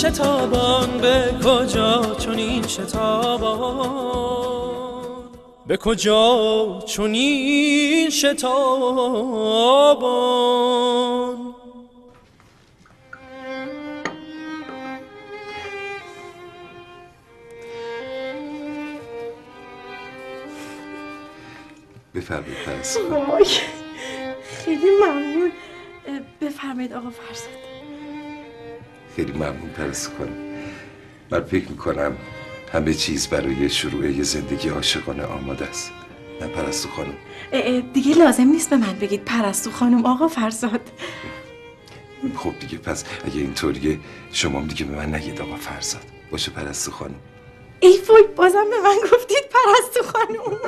شتابان به کجا چون این شتابان؟ به کجا چون این شتابان بفرمید فرس خیلی ممنون. بفرمید آقا فرزاد. خیلی ممنون پرست خانم من فکر می‌کنم همه چیز برای شروع یه زندگی عاشقانه آماده است. نه پرستو خانم. دیگه لازم نیست به من بگید پرستو خانم آقا فرزاد. خب دیگه پس اگه اینطوریه شما دیگه به من نگید آقا فرزاد. باشه پرستو خانم. ای وای بازم به من گفتید پرستو خانم.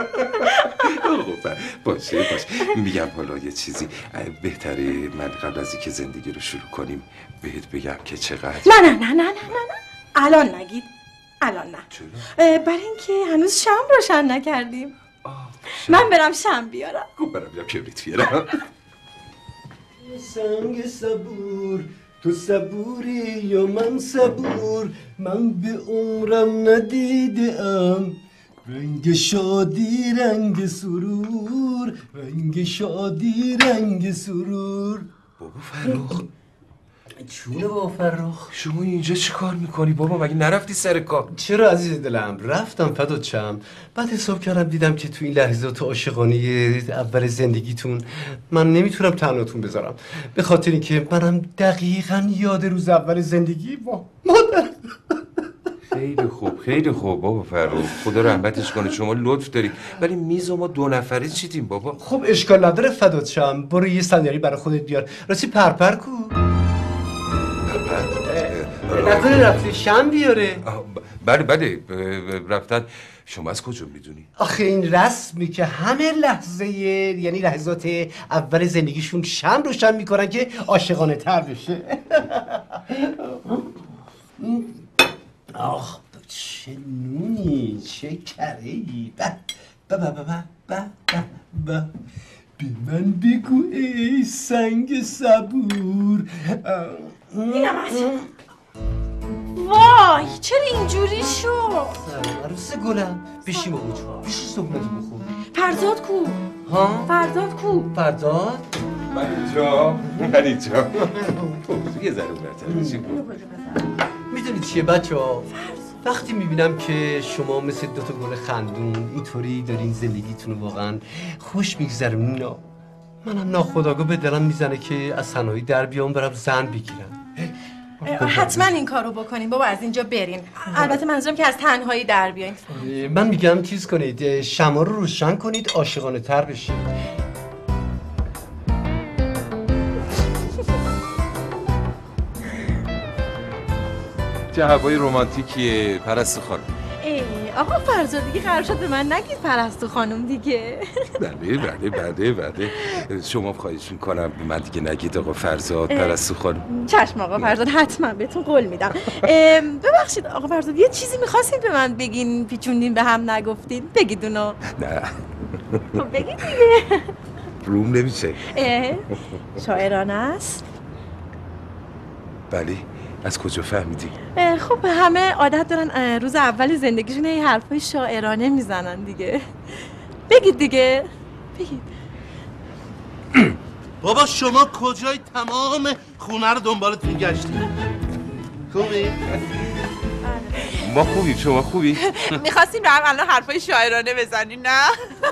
خب باشه باشه. میگم حالا یه چیزی. بهتره من قبل از اینکه زندگی رو شروع کنیم بهت بگم که چقدر. نه نه نه نه نه نه نه. الان نگید. الان نه. برای اینکه هنوز شم روشن نکردیم. من برم شم بیارم. خب برم یا کبریت بیارم. سنگ صبور تو صبوری یا من صبور؟ من به عمرم ندیدم. رنگ شادی رنگ سرور. رنگ شادی رنگ سرور. بابا فرخ. چونه بابا فرخ؟ شما اینجا چی کار می‌کنی بابا؟ مگه نرفتی سر کار؟ چرا عزیز دلم؟ رفتم فدات شم بعد حساب کردم دیدم که تو این لحظات عاشقانه اول زندگیتون من نمی‌تونم تنهاتون بذارم. به خاطر اینکه منم دقیقا یاد روز اول زندگی با مادر خیلی خوب خیلی خوب بابا فرخ. خدا رحمتش کنه شما لطف دارید. ولی میز ما دو نفره چیدیم بابا؟ خب اشکال نداره فدات شم برو یه صندلی برای خودت بیار. راستی پرپر کو. نظر رفتی شم بیاره. بله بله رفتن. شما از کجا می‌دونی؟ آخه این رسمی که همه لحظه یعنی لحظات اول زندگیشون شم روشن می‌کنن که عاشقانه تر بشه. آخ چه نونی چه کره ای با با با با با با به من بگو ای سنگ صبور. اینم وای چرا اینجوری شد؟ عروس گلم بشیم و بچوا بشی صبحونتو بخور فرزاد کو؟ ها؟ فرزاد کو؟ فرداد؟ من اینجا من اینجا. یه ذره. می‌دونی چیه بچه ها وقتی می‌بینم که شما مثل دوتا گل خندون اینطوری دارین زندگیتون واقعا خوش میگذرونین منم ناخداگاه به دلم می‌زنه که از تنهایی در بیام برم زن بگیرم. حتما این کارو بکنیم. بابا از اینجا بریم. البته منظورم که از تنهایی در بیاین. من میگم چیز کنید شما رو روشن کنید عاشقانه تر بشید. چه هوای رومانتیکیه پرست خانم. آقا فرزاد دیگه قرار شد به من نگید پرستو خانم دیگه. بله بله بله بله. شما خواهش می‌کنم به من دیگه نگید آقا فرزاد پرستو خانم. چشم آقا فرزاد حتما بهتون قول میدم. ببخشید آقا فرزاد یه چیزی می‌خواستید به من بگین؟ پیچوندین به هم نگفتین؟ بگید اونو. نه. خب بگید دیگه. روم نمیشه. شاعرانه است. بله. از کجا فهمیدی؟ خب همه عادت دارن روز اول زندگیشون یه حرفای شاعرانه می‌زنن دیگه. بگید دیگه. بگید. بابا شما کجای تمام خونه رو دنبالتون گشتید خوبی؟ ما خوبیم شما خوبی؟ می‌خواستیم به هم الان حرفای شاعرانه بزنیم نه؟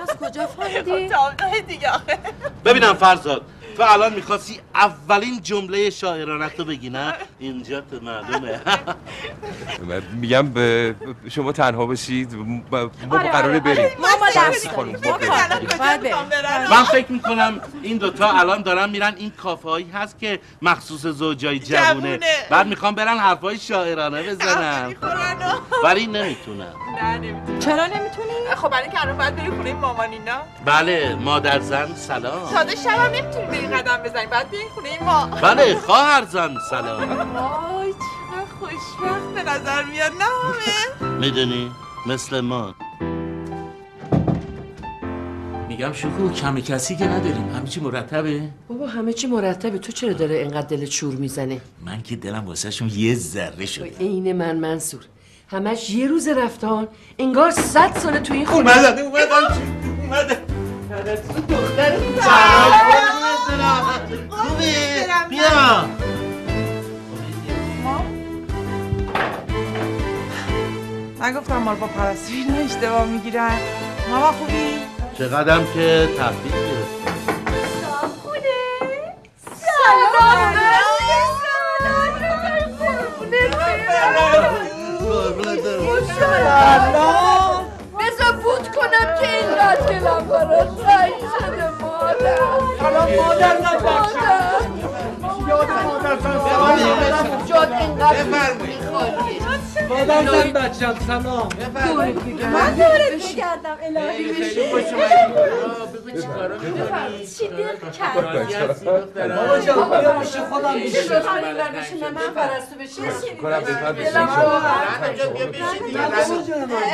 از کجا فهمیدی؟ تابلوه دیگه. آخه ببینم فرزاد تو الان می‌خواستی اولین جمله شاعرانت رو بگی نه؟ اینجا تو معلومه. میگم به شما تنها باشید ما آره، قراره آره، بریم. آره. بریم. باید بریم. من فکر می‌کنم این دوتا الان دارن میرن این کافه هایی هست که مخصوص زوجای جوونه. جوونه. بعد می‌خوام برن حرفای شاعرانه بزنن. ولی نمی‌تونم نه نمی‌تونم چرا نمی‌تونی؟ خب برای اینکه الان باید بریم خونه مامانینا. بله مادر زن سلام. تازه شب هم نمی‌تونیم بریم قدم بزنیم بعد بیاین خونه ما. بله خواهر زن سلام. وای چقدر خوشبخت به نظر میاد. نه همه می‌دونی مثل ما. میگم شکو کم کسی که نداریم. همه چی مرتبه. بابا همه چی مرتبه. تو چرا داره اینقدر دلت شور می‌زنه؟ من که دلم واسهشون یه ذره شد عین من منصور. همش یه روز رفتان انگار صد ساله تو این خونه اومدن اومدن. اومدن. خوبه بیا نگفتم ما رو با پرستوی اشتباه می‌گیرن. ماما خوبی؟ چقدرم که تحویل گرفتم مادر زن بچم سلام من دورت میگردم الهی چی دل کرد بابا جان بیا خودم چه میشه لطفا اینور بشین من پرستو بشین کنم بهتر دلم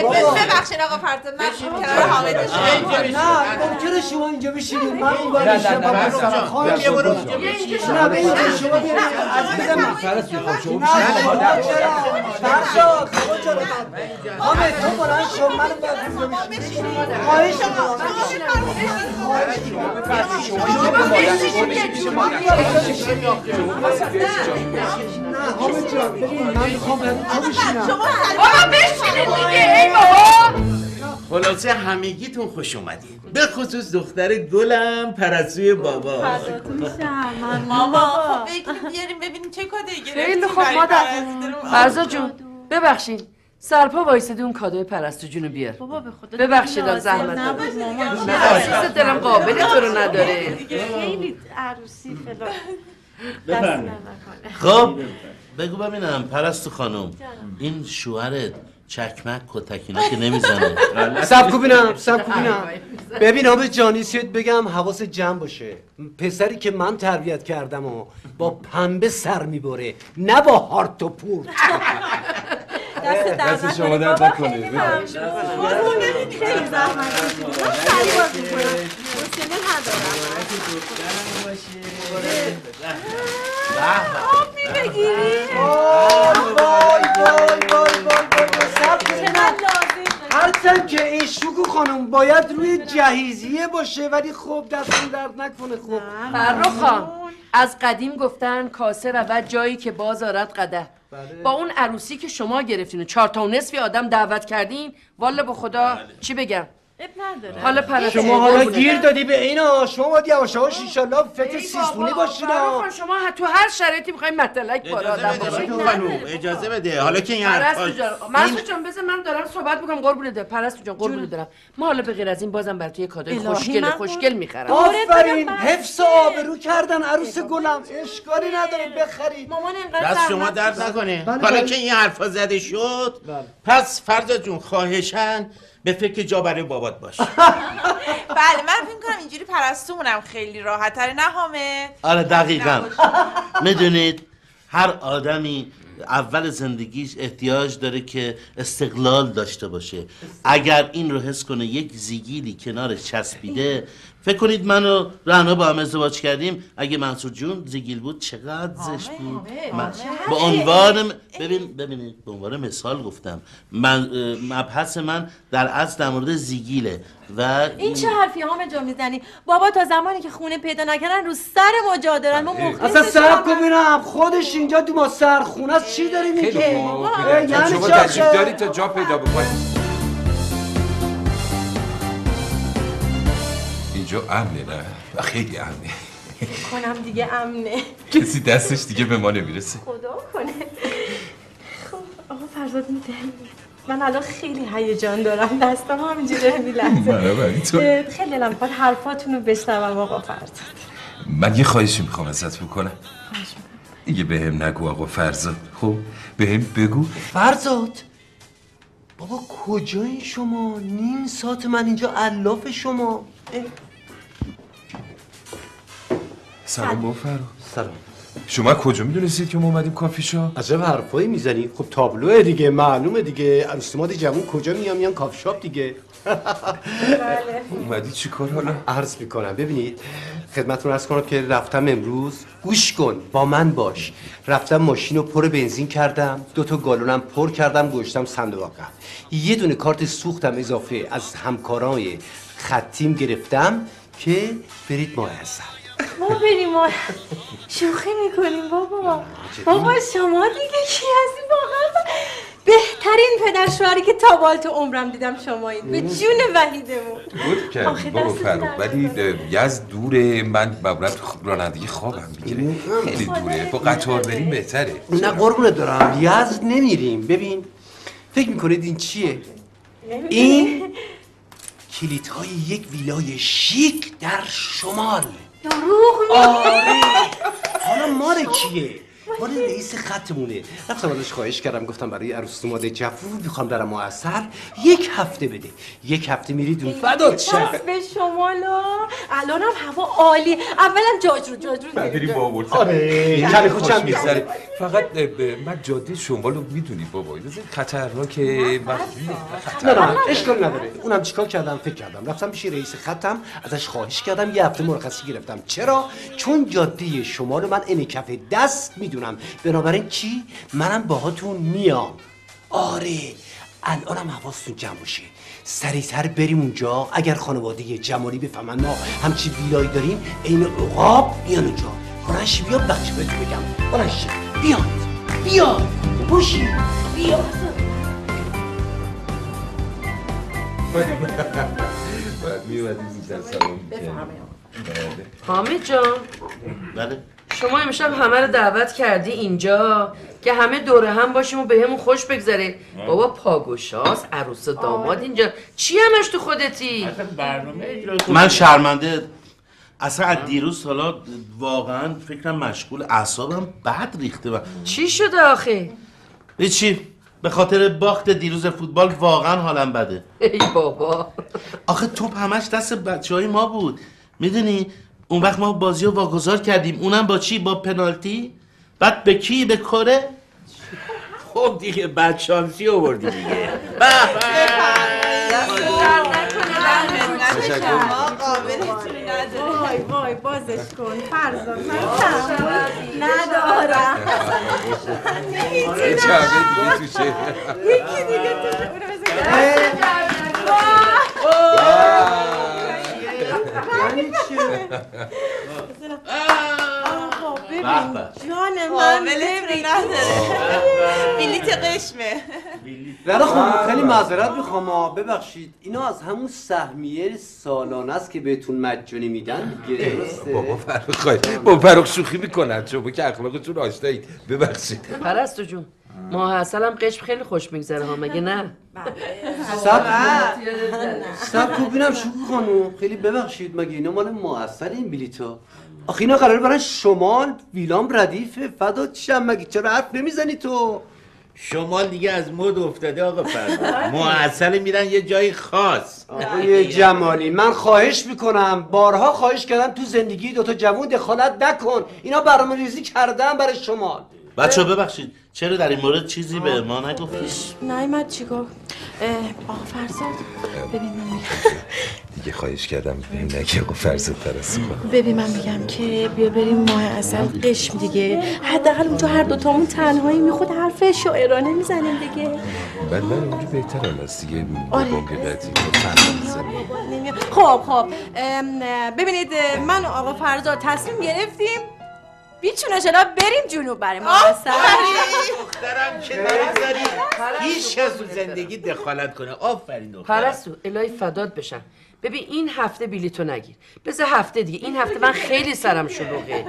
بابا ببخشید آقا فرزاد من کنار حامد شما نه ممکنه شما اینجا بشینید من اون بر میشم با برم خانم شما نه به اینجا شما بیارید عزیز من فرض می‌خوام شما فرشاد بابا جان من حامد تو بلند شو من خواهش می‌کنم خلاصه همگیتون خوش اومدین به خصوص دختر گلم پرستوی بابا. ماما خب بیاریم ببینیم چه کادویی گرفتیم. خیلی خوب مادر. فرزا جون ببخشین سرپا وایسادی اون کادوی پرستو جونو بیار. بابا به خدا ببخشید از زحمت نبود مامان عزیز دلم قابل تو رو نداره. خیلی عروسی فلان. خب بگو ببینم پرستو خانم این شوهرت چکمک کتکینا که نمی‌زنه. سب بینم سب بینم ببین آب جانی سیت بگم حواس جمع باشه. پسری که من تربیت کردم و با پنبه سر می‌بره نه با هارت و پورت. دست دست شما درد نکنه. آب می‌بگیری؟ وای هرچند که این شوکو خانم باید روی جهیزیه باشه ولی خب دستم درد نکنه خب فرخ خان از قدیم گفتن کاسه رود جایی که باز آرد قده با اون عروسی که شما گرفتین و چهار تا و نصفی آدم دعوت کردین والا به خدا چی بگم؟ اب نداره. حالا پرستو شما حالا. گیر دادی به اینا. شما باید یواش یواش انشالله فکر بابا، باشین شما تو هر شرایطی می‌خواین مطلق بار آدم اجازه بده. حالا که این حرفا منصور جان بذار من دارم صحبت می‌کنم قربونت برم. پرستو جان قربونت برم. ما حالا به غیر از این بازم برای تو یه کادوی خوشگل خوشگل می‌خرم. آفرین حفظ آبرو کردن عروس گلم. اشکالی نداره بخرید مامان انقدر دست شما درد نکنه. بله، حالا بله. که این حرفا زده شد بله. پس فرزا جون خواهشن به فکر جا برای بابات باش. بله من فکر کنم اینجوری پرستومونم خیلی راحت‌تره. نه حامد؟ آره دقیقا. می‌دونید هر آدمی اول زندگیش احتیاج داره که استقلال داشته باشه. اگر این رو حس کنه یک زیگیلی کنارش چسبیده فکر کنید من و رهنا با هم ازدواج کردیم. اگه منصور جون زیگیل بود چقدر زشت بود. من به عنوان ببین ببینید به عنوان مثال گفتم. من مبحث من در اصل در مورد زیگیله و این چه حرفی هامه جا می‌زنی؟ بابا تا زمانی که خونه پیدا نکردن رو سر ما جا دارن. ما مخلص اصلا سرب کن ببینم خودش اینجا تو ما سرخونه است. چی داری میگه اه، یعنی چی؟ دارید تا جا پیدا بکنید. اینجا امنه نه؟ خیلی امنه. کنم دیگه امنه. کسی دستش دیگه به ما نمی‌رسه. خدا کنه. خب آقا فرزاد میده. من الان خیلی هیجان دارم. دستم همینجوری داره میلرزه. خیلی دلم می‌خواد حرفاتون رو بشنوم آقا فرزاد. من یه خواهشی می‌خوام ازت بکنم. دیگه به هم نگو آقا فرزاد. خب به هم بگو. فرزاد! بابا کجایی شما؟ نیم ساعت من اینجا علاف شما. اه، سلام. با فرو سلام. شما کجا می‌دونستید که ما اومدیم کافی شاپ عجب حرفایی می‌زنی. خب تابلوه دیگه معلومه دیگه. عروسیمات جوون کجا میان؟ میان کاف شاپ دیگه. اومدی چی کار حالا؟ عرض می‌کنم. ببینید خدمتتون ارز کنم که رفتم امروز. گوش کن. با من باش. رفتم ماشین رو پر بنزین کردم. دو تا گالونم پر کردم گوشتم صندوق عقب یه دونه کارت سوختم اضافه از همکارای خطیم گرفتم که برید ماه اصل ما بریم ما شوخی می‌کنیم بابا. بابا شما دیگه کی هستی؟ واقعا بهترین پدر شوهری که تا بال تو عمرم دیدم شمایید به جون وحیدمون. بود کرد بابا درد ولی یز دوره. من معمولا رانندگی خوابم می‌گیره خیلی دوره. با قطار بریم بهتره. نه قربونت دارم یزد نمیریم. ببین فکر می‌کنید این چیه؟ این کلیت های یک ویلای شیک در شمال. دروغ آره. حالا مال کیه؟ مال رئیس خطمونه. رفتم ازش خواهش کردم گفتم برای عروس ماده جفو می‌خوام برم معصر یک هفته بده. یک هفته میرید اون فدات شم دست به شما لا. الانم هوا عالی. اولا جاج رو جاج رو. بری بابا. آره. کمی خوشم میگذره. فقط من جاده شمال رو می‌دونی بابا. خطرناکه. نه نه اشکال نداره. اونم چیکار کردم؟ فکر کردم. رفتم پیش رئیس خطم ازش خواهش کردم یه هفته مرخصی گرفتم. چرا؟ چون جاده شمال من این کف دست می‌دونم بنابراین چی؟ منم باهاتون میام. آره الانم حواستون جمع باشه. سریعتر بریم اونجا. اگر خانواده جمالی بفهمن ما همچی ویلایی داریم عین عقاب بیان اونجا. برنش بیا بچه بهت بگم. برنش بیاد. بیاد. باشی بیاد بعد میومدی زودتر سلام حامد جان. بله. شما امشب همه رو دعوت کردی اینجا که همه دوره هم باشیم و به همون خوش بگذره. بابا پاگوشاس عروس و داماد اینجا. چی همش تو خودتی؟ برنامه من شرمنده اصلا از دیروز حالا واقعا فکرم مشغول اعصابم بد ریخته و چی شده آخه؟ چی به خاطر باخت دیروز فوتبال واقعا حالم بده. ای بابا. آخه توپ همش دست بچه های ما بود. می‌دونی؟ اون وقت ما بازی رو واگذار کردیم. اونم با چی؟ با پنالتی. بعد به کی؟ به کره خب دیگه بعد شانسی آوردی دیگه. به وای وای بازش کن فرزاد من ندارم دیگه توشه یکی دیگه تو بذار آقا ببین جان من ببین بلیت قشمه. ولی خب خیلی معذرت می‌خوام. ببخشید اینا از همون سهمیه سالانه است که بهتون مجانی میدن. دیگه درسته؟ بابا فرق خواهی بابا فرق شوخی می‌کنن شما که اخلاقتون آشنایید. ببخشید. پرستو جون ماه اصل هم قشم خیلی خوش میگذره ها مگه نه؟ سب سب کن ببینم شوخی خانم. خیلی ببخشید مگه اینا مال معصر این بلیتا آخه اینا قراره برن شمال ویلام ردیفه فدا چشم مگه چرا حرف نمی‌زنی تو؟ شمال دیگه از مد افتاده آقا فردا معسل میرن یه جای خاص. آقای جمالی من خواهش می‌کنم. بارها خواهش کردم تو زندگی دوتا جوون دخالت نکن. اینا برنامه ریزی کردن برای شمال. بچه ببخشید. چرا در این مورد چیزی به ما نگفتید نایمد چی گفت آقا فرزاد ببین من میگم. دیگه خواهش کردم بهم نگه آقا فرزاد پرستو ببین من میگم که بیا بریم ماه اصل قشم دیگه. حداقل اونجا هر دوتامون تنهایی میخود حرف شاعرانه می‌زنیم دیگه. بعد من اونجا بهترم از دیگه. آره. خب خب. ببینید من و آقا فرزاد تصمیم گرفتیم بیچونه چلا بریم جنوب برای اصل دخترم که نمی‌ذاری هیچ کس تو زندگی دخالت کنه. آفرین دخترم. پرستو الهی فداد بشم. ببین این هفته بلیتو نگیر. بذار هفته دیگه. این هفته من خیلی سرم شلوغه.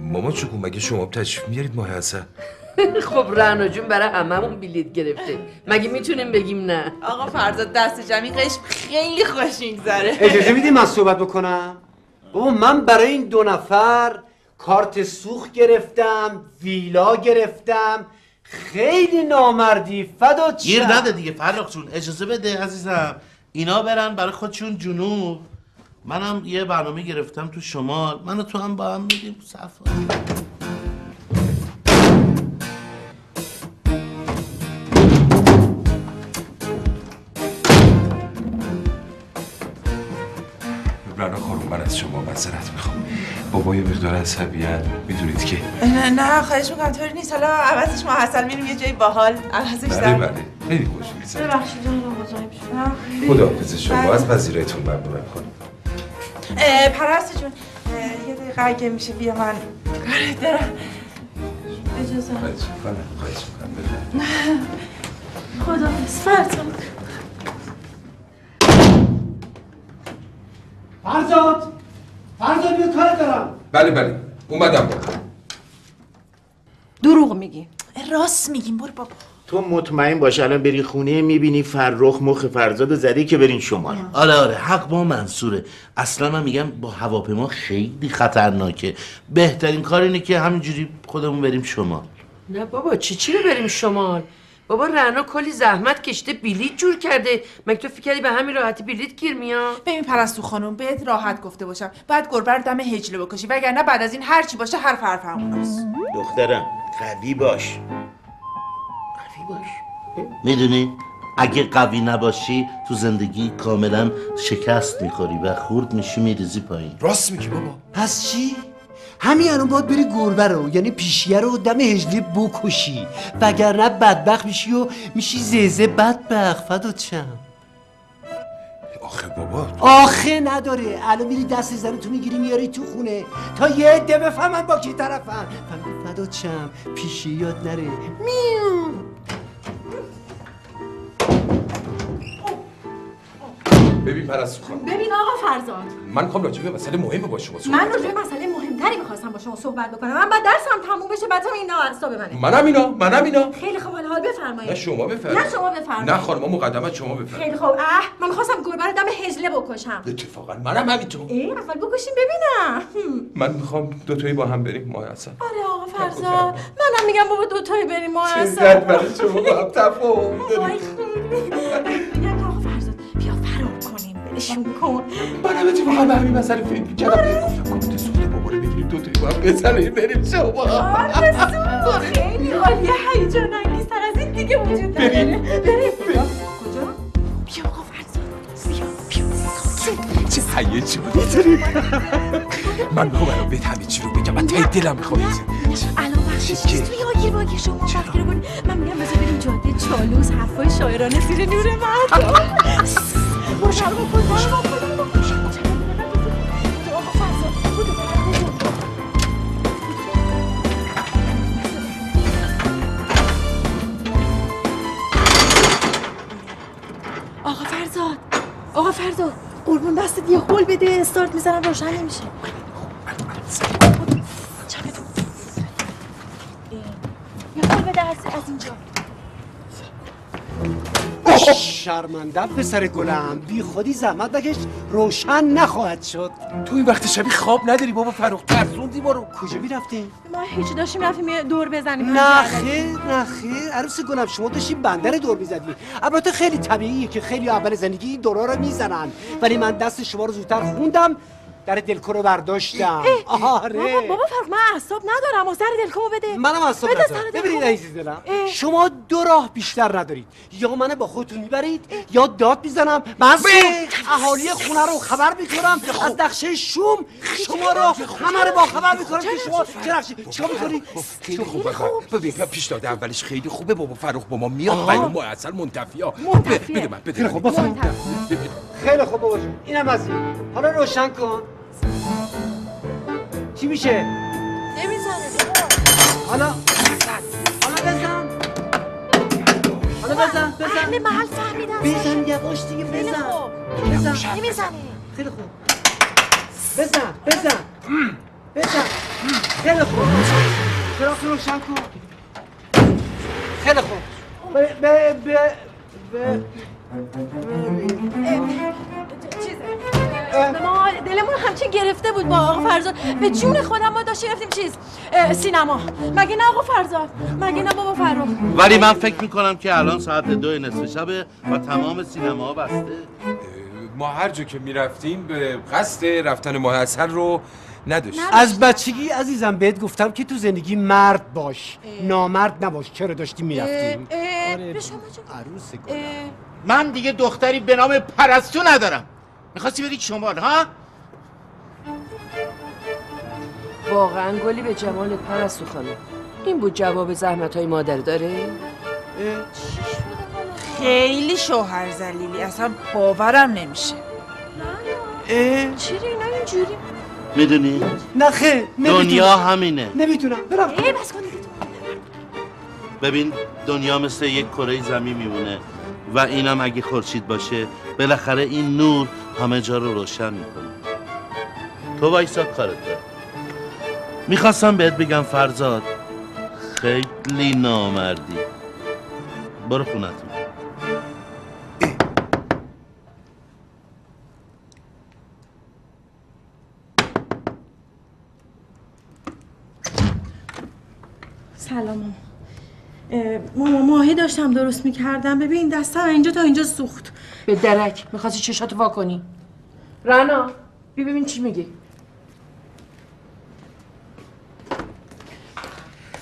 ماما چکون مگه شما تشریف میارید ماه اصل؟ خب رعنا جون برای هممون بلیت گرفته. مگه می‌تونیم بگیم نه؟ آقا فرزاد دست جمعی قشم خیلی خوش میگذره. اجازه میدی من صحبت بکنم؟ بابا من برای این دو نفر کارت سوخت گرفتم ویلا گرفتم. خیلی نامردی فدا گیر. نده دیگه فرخ جون. اجازه بده عزیزم. اینا برن برای خودشون جنوب. منم یه برنامه گرفتم تو شمال. من و تو هم با هم میریم صفا. از شما معذرت می‌خوام. بابا یه مقدار عصبیان می‌دونید که نه نه خواهش می‌کنم طوری نیست. حالا عوضش ما حسن میریم یه جایی باحال عوضش بله بله. خیلی خوش میگذره ببخشید جان مزاحم شدم خداحافظ شما از پذیرایتون ممنونم. خانم اه، پرستو جون. یه دقیقه اگه میشه بیا من کار دارم. اجازه. خواهش می‌کنم خواهش می‌کنم. بفرمایید. خداحافظ فرزاد! فرزاد بیا کار دارم. بله بله. اومدم دروغ میگی. راست میگیم برو بابا. تو مطمئن باش الان بری خونه می‌بینی فرخ مخ فرزاد زده که برین شمال. آره آره. حق با منصوره. اصلا من میگم با هواپیما خیلی خطرناکه. بهترین کار اینه که همینجوری خودمون بریم شمال. نه بابا چی چی رو بریم شمال؟ بابا رعنا کلی زحمت کشته بلیت جور کرده. مگه تو فکر کردی به همین راحتی بلیت گیر میاد؟ ببین پرستو خانم بهت راحت گفته باشم. بعد گربه رو دم هجله بکشی. وگرنه بعد از این هر چی باشه حرف حرف هموناست دخترم قوی باش. قوی باش. می‌دونی اگه قوی نباشی تو زندگی کاملا شکست می‌خوری و خورد میشی میریزی پایین. راست میگی بابا. پس چی؟ همین الان باید بری گربه رو یعنی پیشیه رو دم هجلی بکشی. وگرنه بدبخت میشی و میشی زیزه بدبخت فدات شم آخه بابا. آخه نداره. الان میری دست زن تو می‌گیری میاری تو خونه. تا یه عده بفهمن با کی طرفن. فهمیدی فدات شم پیشی یاد نره. میو. ببین پرستو خانم. ببین آقا فرزاد. من می‌خوام راجع به مسئله مهمی با شما صحبت من راجع به مسئله مهمتری می‌خواستم با شما صحبت بکنم. من بعد درسم تموم بشه بعد هم اینا اعصاب منه منم اینا منم اینا. خیلی خوب حال بفرمایید. نه شما بفرمایید. نه شما بفرمایید. نه خانم مقدمت شما بفرمایید. خیلی خوب. اه من می‌خواستم گربه رو دم هجله بکشم. اتفاقا منم همینطور. ای اول بکشیم ببینم. من می‌خوام دوتایی با هم بریم ما اصلا. آره آقا فرزاد. منم میگم بابا دوتایی بریم ما چقدر برای شما تفاهم داریم فرار کنیم ولشون کن من واقعا به همین مسئله فکر می‌کردم. گفتم گفته سوخته بابا رو بگیریم دوتایی با هم بزنیم بریم شما. آرزو خیلی عالیه. هیجان انگیزتر از این دیگه وجود نداره. بریم. بریم. کجا؟ بیا آقا فرزاد. بیا بیا. چه هیجانی داری؟ من می‌خوام الان بهت همه چی رو بگم من تایی دلم می‌خوام الان؟ چیز توی آگیر باگیر شما وقت رو من میگم بذار بریم جاده چالوس حرفای شاعرانه زیر نور مردم می‌زنم روشن نمیشه چپتون. یه هول بده از, از اینجا شرمنده پسر گلم. بی خودی زحمت نکش روشن نخواهد شد. تو این وقت شبی خواب نداری بابا فرخ ترسوندی ما رو. کجا می‌رفتیم؟ ما هیچ داشتیم رفتیم یه دور بزنیم. نه خیر نه خیر. عروس گلم شما داشتیم بنده رو دور می‌زدی. البته خیلی طبیعیه که خیلی اول زندگی این دورا رو می‌زنن. ولی من دست شما رو زودتر خوندم. در دلکو رو برداشتم. آره. بابا بابا فرق من اعصاب ندارم. و سر دلکومو بده. منم بده ندارم. ببینید. عزیز دلم اه. شما دو راه بیشتر ندارید. یا منو با خودتون می‌برید یا داد می‌زنم. من اهالی خونه رو خبر می‌کنم. از نقشه شوم شما رو همه رو با خبر می‌کنم که شما چه نقشه چیکار می‌کنید خیلی خوبه ببین پیشنهاد اولش خیلی خوبه بابا. فرخ با ما میاد ولی ما اصلا منتفیا منتفیه. بده من بده خیلی من. خوب بفرمایید خیلی خوب بابا. اینم از حالا روشن کن. چی میشه؟ نمی‌زنه. حالا حالا بزن. حالا بزن بزن. اهل محل فهمیدن بزن یواش دیگه بزن. بزن. نمی‌زنه. خیلی خوب. بزن بزن. بزن. خیلی خوب. چراغ رو روشن کن. خیلی خوب. ب ب ب ب. چیزه. ما دلمون همچین گرفته بود با آقا فرزاد. به جون خودم ما داشتیم رفتیم چیز سینما. مگه نه آقا فرزاد؟ مگه نه بابا فرخ؟ ولی من فکر می‌کنم که الان ساعت دو نصف شبه و تمام سینما بسته. ما هر جا که می‌رفتیم به قصد رفتن ماه اصل رو نداشتیم. از بچگی عزیزم بهت گفتم که تو زندگی مرد باش نامرد نباش. چرا داشتیم می‌رفتیم؟ آره به شما چه؟ عروس من دیگه دختری به نام پرستو ندارم. می‌خواستی بری شمال ها؟ واقعا گلی به جمال پرستو خانم. این بود جواب زحمت های مادر داره؟ خیلی شوهر زلیلی اصلا باورم نمیشه. اه، چرا اینا اینجوری؟ می‌دونی؟ نه خیر دنیا همینه. نمی‌تونم. برم. ای بس کن. ببین دنیا مثل یک کره زمین میمونه و اینم اگه خورشید باشه بالاخره این نور همه جا رو روشن می‌کنه تو وایسا کارت دار می‌خواستم بهت بگم فرزاد خیلی نامردی. برو خونتون سلام. ماما اه، ماما ماهی داشتم درست می‌کردم. ببین دستم اینجا تا اینجا سوخت. به درک. می‌خواستی چشاتو وا کنی. رنا بی ببین چی میگی.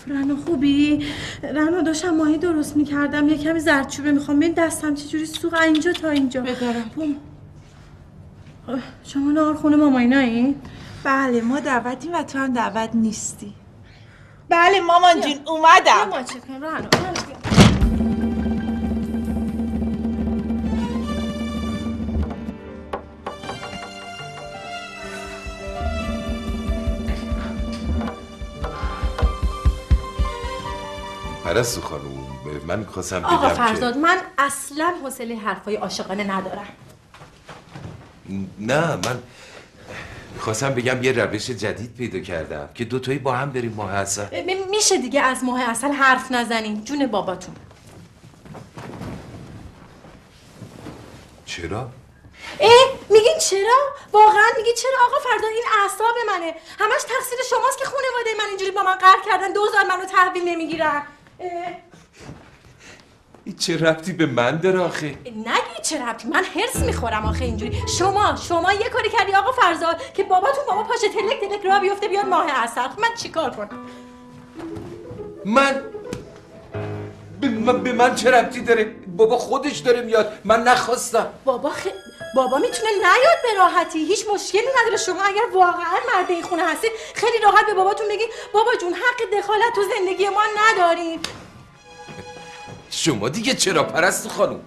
رنا خوبی؟ رنا داشتم ماهی درست می‌کردم. یه کمی زردچوبه می‌خوام. ببین دستم چجوری از اینجا تا اینجا. بدارم اه، شما نهار خونه مامایی نایی؟ بله ما دعوتیم و تو هم دعوت نیستی. بله مامان جون اومدم. ما چه کن رنا پرستو خانم من خواستم آقا بگم فرزاد من اصلا حوصله حرفای عاشقانه ندارم. نه من خواستم بگم یه روش جدید پیدا کردم که دوتایی با هم بریم ماه اصل. میشه دیگه از ماه اصل حرف نزنین جون باباتون. چرا؟ اه میگین چرا؟ واقعا میگی چرا؟ آقا فردا این اعصاب منه. همش تقصیر شماست که خانواده من اینجوری با من قهر کردن. دوزار منو تحویل نمی‌گیرن. این چه ربطی به من داره آخه؟ نگی چه ربطی من هرس می‌خورم آخه اینجوری. شما شما یه کاری کردی آقا فرزاد که باباتون بابا پاشه تلک تلک را بیفته بیاد ماه اصل. خب من چیکار کنم؟ من؟ به من, به من چه ربطی داره؟ بابا خودش داره میاد. من نخواستم. بابا خ... بابا می‌تونه نیاد به راحتی. هیچ مشکلی نداره. شما اگر واقعا مرد این خونه هستید خیلی راحت به باباتون بگی بابا جون حق دخالت تو زندگی ما نداریم شما دیگه چرا پرستو خانم؟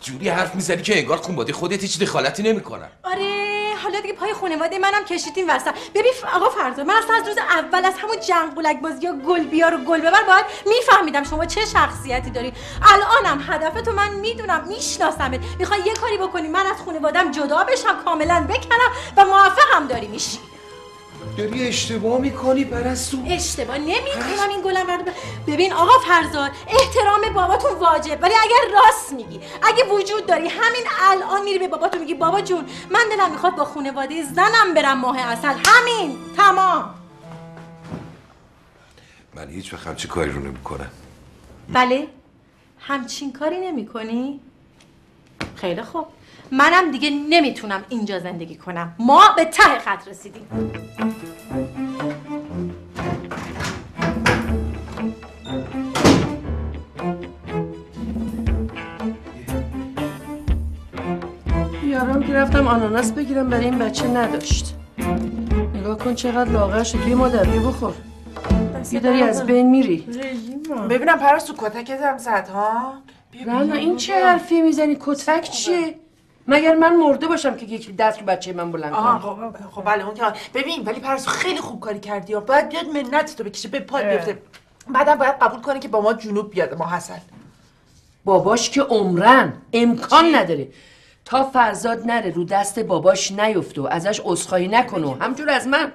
جوری حرف می‌زنی که انگار خانواده خودت هیچ دخالتی نمی‌کنن. آره. حالا دیگه پای خانواده منم کشیدین وسط ببین آقا فرزاد من اصلا از روز اول از همون جنگ قولک بازی یا گل بیار و گل ببر باید میفهمیدم شما چه شخصیتی داری. الانم هدفتو من می‌دونم میشناسمت. می‌خوای یه کاری بکنی من از خانوادم جدا بشم کاملا بکنم و موفقم داری میشی. داری اشتباه می‌کنی پرستو. اشتباه نمی‌کنم این گلم رو. ببین آقا فرزاد احترام باباتون واجب ولی اگر راست میگی اگه وجود داری همین الان میری به باباتون میگی بابا جون من دلم می‌خواد با خانواده زنم برم ماه اصل. همین تمام. من هیچ وقت همچی کاری رو نمی‌کنم. بله؟ همچین کاری نمی کنی؟ خیلی خوب. منم دیگه نمی‌تونم اینجا زندگی کنم. ما به ته خط رسیدیم. یارم که رفتم آناناس بگیرم برای این بچه نداشت. نگاه کن چقدر لاغر شد. بیا مادر بیا بخور. یه داری از بین میری. ببینم پرستو کتکت هم زد ها؟ رنا این چه حرفی می‌زنی؟ کتک چیه؟ مگر من مرده باشم که یکی دست رو بچه من بلند آها کنه؟ خب خب بله اون که ببین ولی پرستو خیلی خوب کاری کردی باید بیاد منت تو بکشه به پای بیفته. بعدم باید قبول کنه که با ما جنوب بیاد ما حسن. باباش که عمرن. امکان نداره. تا فرزاد نره رو دست باباش نیفته و ازش عذرخواهی نکنه و همجور از من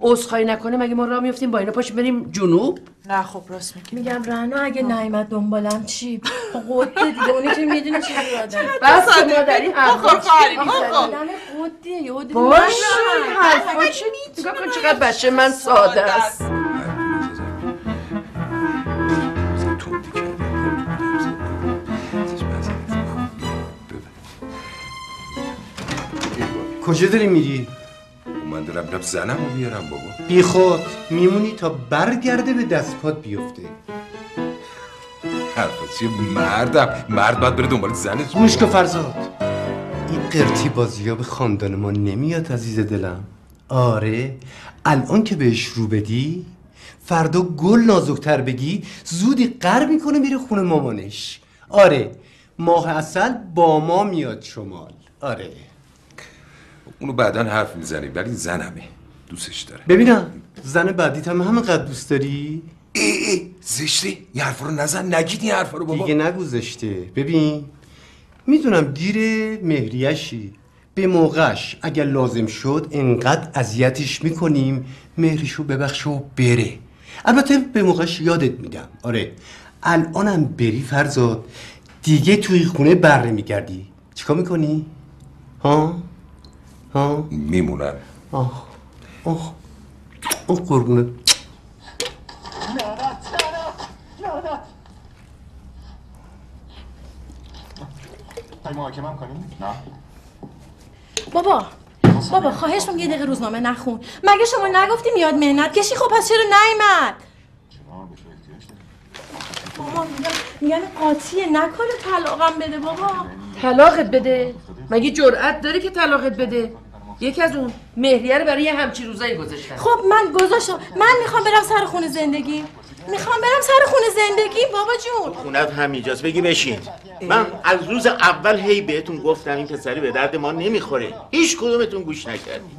عذرخواهی نکنه مگه ما راه میفتیم با اینا؟ پاش بریم جنوب؟ نه خب راست میگی. میگم رنا اگه نیومد دنبالم چی؟ قده دیگه. اونی که می‌دونه چی آدم. بس که مادر این حرفا چیه می‌زنی؟ آدم قده یه دیگه باشه حرفا چقدر بچه من ساده است. کجا داری میری؟ من دارم رفت زنم رو بیارم بابا. بی خود میمونی تا برگرده به دست پات بیفته. حرفا چیه مردم. مرد باید بره دنبال زنش گوش کن فرزاد. این قرتی بازی ها به خاندان ما نمیاد عزیز دلم. آره الان که بهش رو بدی فردا گل نازکتر بگی زودی قر می‌کنه میره خونه مامانش. آره ماه اصل با ما میاد شمال. آره. اونو بعدا حرف می‌زنیم ولی زنمه. دوستش داره. ببینم زن بعدیت هم همینقدر دوست داری؟ ای ای زشتی این حرف رو نزن. نگید این حرف رو بابا. دیگه نگذاشته ببین می‌دونم دیر مهریشی. به موقعش اگر لازم شد انقدر اذیتش می‌کنیم مهریشو ببخش و بره. البته به موقعش یادت میدم آره الانم بری فرزاد. دیگه توی خونه بر نمیگردی چیکار می‌کنی؟ ها؟ ها؟ میمونم آه. آه. آه قربونت. محاکمم کنیم؟ نه. بابا بابا خواهش یه دقیقه روزنامه نخون. مگه شما نگفتی میاد مهنت کشی؟ خب پس چرا نیومد؟ بابا میگن قاطیه نکنه طلاقم بده بابا. طلاقت بده. مگه جرأت داره که طلاقت بده؟ یکی از اون مهریه رو برای یه همچی روزایی گذاشتن. خب من گذاشتم. من می‌خوام برم سر خونه زندگی. می‌خوام برم سر خونه زندگی بابا جون. خونت همینجاست. بگی بشین. من از روز اول هی بهتون گفتم این پسری به درد ما نمی‌خوره. هیچ کدومتون گوش نکردی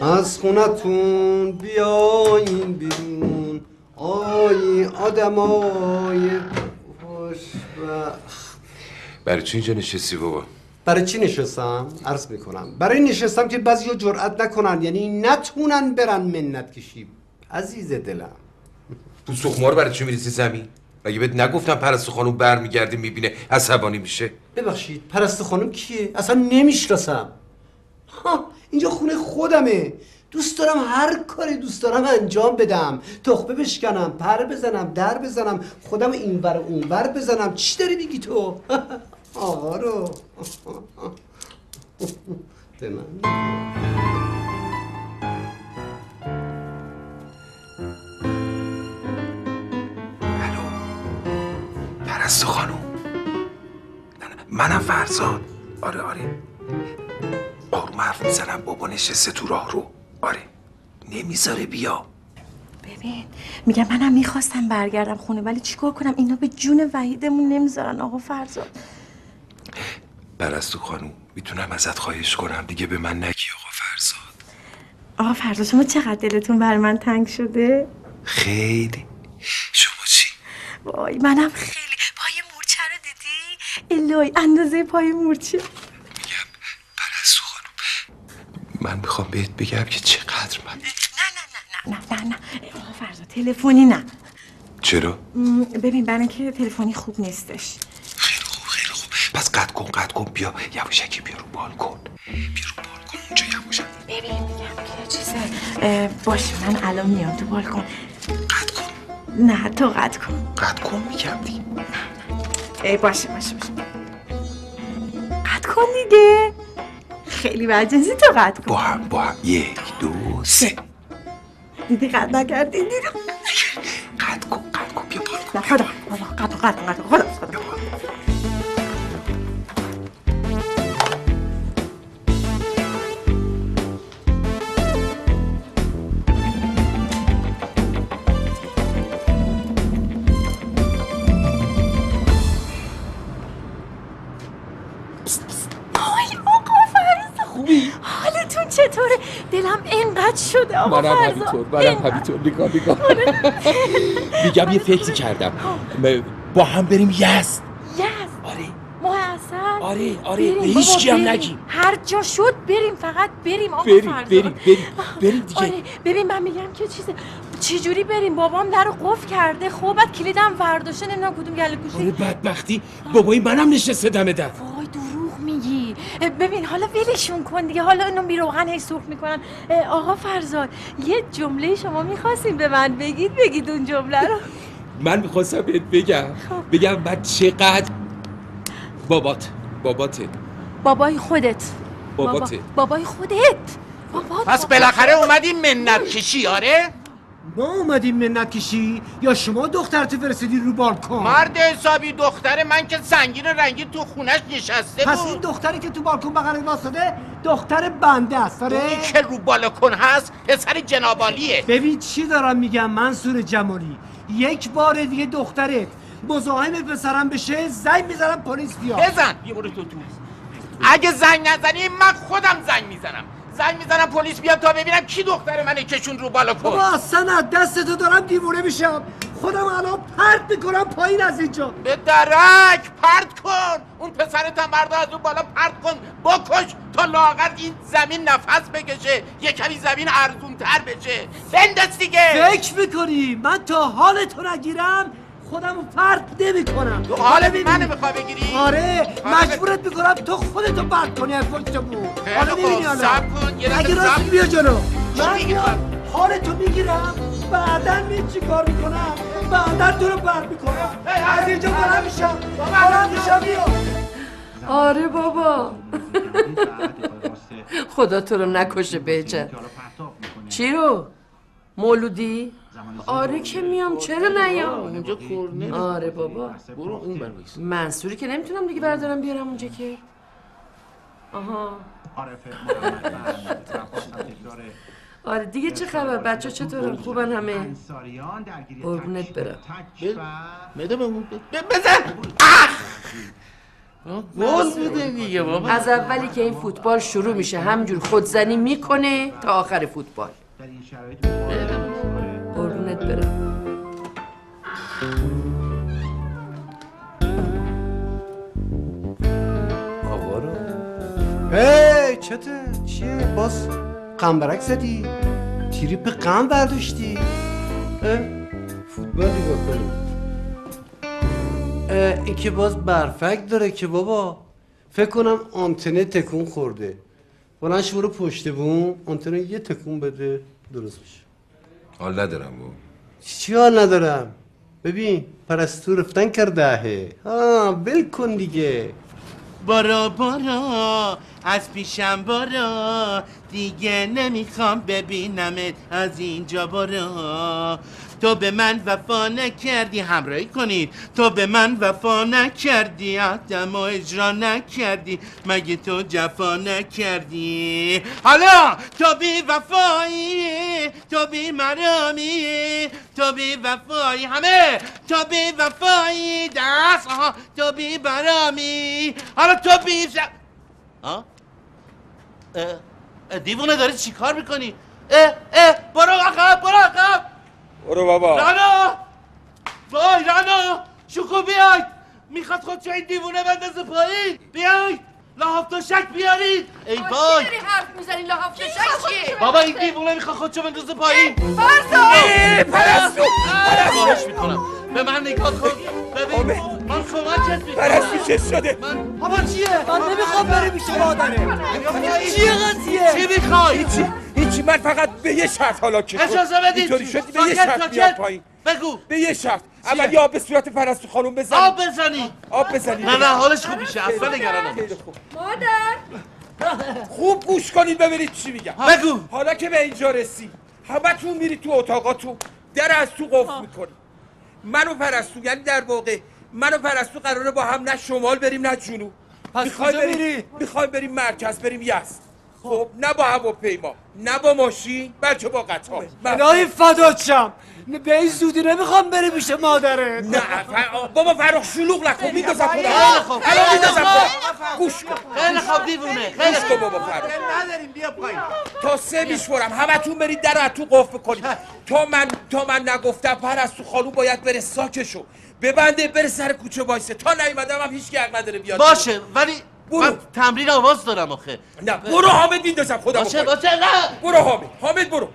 از خونتون بیاین بیرون. آی آدمای خوشبخت. برای چی اینجا نشستی بابا؟ برای چی نشستم؟ عرض می‌کنم. برای نشستم که بعضی جرأت نکنن یعنی نتونن برن منت کشی. عزیز دلم. تو سخمار برای چی میریسی زمین؟ مگه بهت نگفتم پرستو خانم برمیگرده می‌بینه عصبانی میشه؟ ببخشید پرستو خانم کیه؟ اصلا نمی‌شناسم. ها اینجا خونه خودمه. دوست دارم هر کاری دوست دارم انجام بدم. تخمه بشکنم پر بزنم در بزنم خودم این بر اون بر بزنم. چی داری میگی تو؟ آقا رو به من پرستو خانم. نه نه منم فرزاد. آره آره. آروم حرف می‌زنم بابا نشسته تو راه رو. آره. نمی‌ذاره بیا. ببین میگم منم می‌خواستم برگردم خونه ولی چیکار کنم؟ اینا به جون وحیدمون نمی‌ذارن آقا فرزاد. پرستو خانم می‌تونم ازت خواهش کنم. دیگه به من نگی آقا فرزاد. آقا فرزاد شما چقدر دلتون بر من تنگ شده؟ خیلی. شما چی؟ وای منم خیلی. پای مورچه رو دیدی؟ الهی اندازه پای مورچه. پرستو خانم من می‌خوام بهت بگم که چقدر من نه نه نه آقا فرزاد تلفنی نه. چرا؟ ببین برای که تلفنی خوب نیستش. پس قد کن قد کن. بیا یواشکی بیا رو بالکن بیا رو بالکن اونجا یواشکی ببین میگم که چیزه باشه من الان میام تو بالکن قد کن. نه تو قد کن. قد کن میگم دیگه ای باشه باشه باشه. قد کن دیگه. خیلی برجنسی تو قد کن. با هم با هم. یک دو سه. دیدی قد نکردی دیدی. قد کن قد کن. بیا بالکن نه خدا خدا قد قد قد خدا خدا. آقا منم همینطور منم همینطور. نگاه نگاه. میگم یه فکری کردم. با هم بریم یزد. یس آره. ماه اصل. آره آره. به هیچ کی هم. نگیم. هر جا شد بریم فقط بریم آقا بریم بریم بریم. بریم دیگه. آره. ببین من میگم که چیزه. چجوری بریم؟ بابام در رو قفل کرده. بعد کلیدم ورداشه نمی‌دونم کدوم گله آره گوشه بدبختی. بابای منم نشسته دم در وای دروغ میگی اه، ببین حالا ولشون کن دیگه. حالا اینو بیروغن هی سرخ می‌کنن. آقا فرزاد یه جمله شما می‌خواستیم به من بگید؟ بگید اون جمله رو. من می‌خواستم بهت بگم. بگم من چقدر بابات باباته بابای خودت. باباته بابا- بابای خودت. بابات پس بالاخره اومدی منت کشی آره؟ ما اومدیم منت کشی؟ یا شما دخترت فرستادی رو بالکن؟ مرد حسابی دختر من که سنگین رنگی تو خونش نشسته پس این بود دختری که تو بالکن بغل واسطه دختر بنده است آره؟ اونی که رو بالکن هست پسر جنابالیه. ببین چی دارم میگم منصور جمالی. یک بار دیگه دخترت مزاحم پسرم بشه زنگ می‌زنم پلیس بیا بزن. یه تو تو. اگه زنگ نزنی من خودم زنگ می‌زنم. زنگ می‌زنم پلیس بیاد تا ببینم کی دختر منه کشون رو بالکن بابا اصلا از دست تو دارم دیوونه میشم. خودم الان پرت می‌کنم پایین از اینجا. به درک پرت کن. اون پسرت هم بردا از اون بالا پرت کن. بکش تا لاغر این زمین نفس بکشه. یه کمی زمین ارزون تر بشه. بنداز دیگه. فکر می‌کنی؟ من تا حال تو نگیرم خودم پرت نمی کنم تو حال منو می‌خوای بگیری؟ آره حالا مجبورت می‌کنم تو خودتو پرت کنی از پشتمون خیلی حالا می‌بینی حالا. اگه راست. بیا جلو. من میام حالتو می‌گیرم. بعدا می چی کار می‌کنم؟ بعدا تو رو پرت می‌کنم. از اینجا بلند میشم. بلند میشم بیا. آره بابا. خدا تو رو نکشه بهجت چی رو؟ مولودی؟ آره که میام چرا نیام؟ اونجا کرنه آره بابا. برو اون بر. منصوری که نمی‌تونم دیگه بردارم بیارم اونجا که. آها. آره دیگه چه خبر؟ بچه چطورن؟ خوبن همه؟ قربونت برم. بده بزن! اخ آه، گل بوده دیگه بابا. از اولی که این فوتبال شروع میشه همجور خودزنی می‌کنه تا آخر فوتبال. قربونت برم. آقا رو. هی چته؟ چیه؟ باز قنبرک زدی. تریپ قم برداشتی. اه؟ فوتبال نگاه کنیم اه، این که باز برفک داره که بابا. فکر کنم آنتنه تکون خورده. بلند شو برو پشت بوم. آنتنه یه تکون بده. درست میشه حال ندارم با چی حال ندارم؟ ببین پرستو رفتن کرده ها بل کن دیگه. برو برو از پیشم برو. دیگه نمی‌خوام ببینمت. از اینجا برو. تو به من وفا نکردی همراهی کنید. تو به من وفا نکردی عهدم اجرا نکردی. مگه تو جفا نکردی؟ حالا تو بی وفایی تو بی مرامی تو بی وفایی. همه تو بی وفایی دست آها تو بی برامی حالا تو بی ز... آه؟ دیوونه داری چی کار می‌کنی؟ اه اه برو عقب برو عقب برو بابا. رانا! وای رانا! شوکو بیاید! می‌خواد خود این دیوونه بندازه پایین! بیاید! لحاف شک بیارید! ای وای! حرف می‌زنی لحاف چیه؟ بابا این دیوونه می‌خواد خودشو بندازه پایین! فرزاد پرستو! خواهش می‌کنم. به من نگاه کن. ببین من کمکت می‌کنم. پرستو چه شده. بابا چیه؟ من نمی‌خوام بری پیش مادره چیه قضیه؟ چی می‌خوای؟ هیچی من فقط به یه شرط حالا که اجازه بدید به یه شرط. بیاد پایین. بگو. به یه شرط. اول یا به صورت پرستو خانم بزنی. آب بزنی. آب بزنی. نه نه حالش خوب میشه. اصلا نگران نباش. مادر. خوب گوش کنید ببینید چی میگم. بگو. حالا که به اینجا رسی همتون میری تو اتاقاتون در از تو قفل می‌کنی. من و پرستو یعنی در واقع من و پرستو قراره با هم نه شمال بریم نه جنوب. پس می‌خوای کجا بریم؟ میری؟ می‌خوایم بریم مرکز بریم یزد. خب نه با هواپیما نه با ماشین بلکه با قطار. الهی فدات شم به این زودی نمی‌خوام بری پیش مادره نه. بابا فرخ شلوغ نکن میندازم خودم خیلی خوب. الان میندازم خیلی خودم گوش کن. خیلی خوب دیوونه خیلی خوب بابا فرخ. نداریم بیا پایین. تا سه میشورم همتون برید در تو قفل کنید. تا من تا من نگفتم پرستو خانوم باید بره ساکشو. ببنده بره سر کوچه وایسه. تا نیومدم هم هیچ حق نداره بیاد. باشه ولی برو. من تمرین آواز دارم آخه. نه برو حامد میندازم خودم باشه باشه نه. برو حامد. حامد برو.